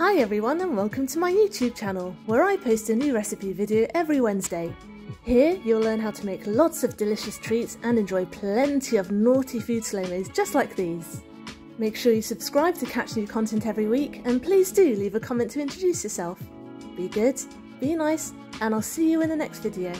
Hi everyone and welcome to my YouTube channel where I post a new recipe video every Wednesday. Here you'll learn how to make lots of delicious treats and enjoy plenty of naughty food slow-mos just like these. Make sure you subscribe to catch new content every week and please do leave a comment to introduce yourself. Be good, be nice, and I'll see you in the next video.